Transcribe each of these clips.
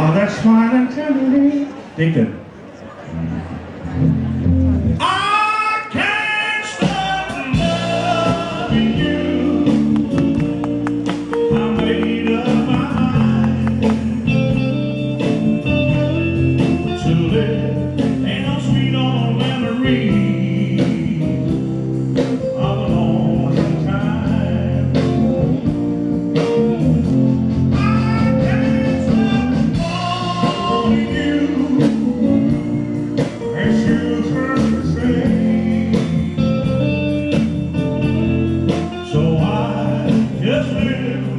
Oh, that's fine and tenderly. Deacon. Amen.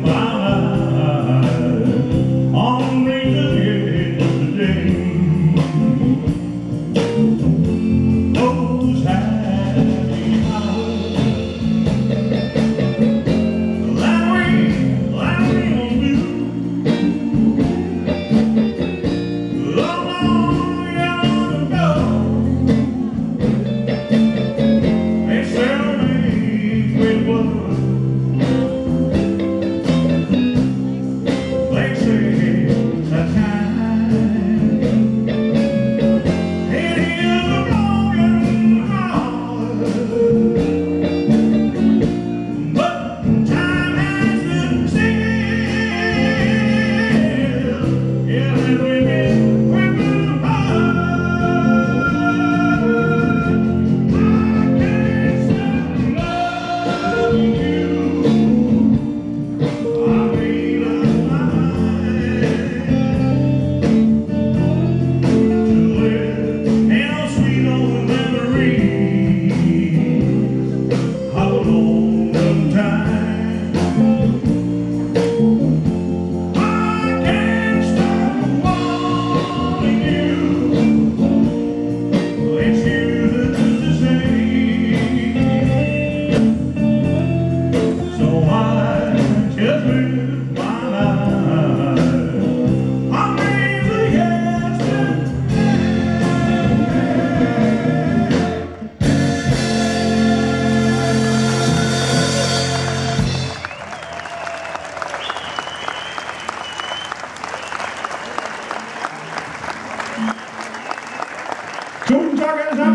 organizar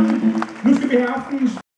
musical behalf these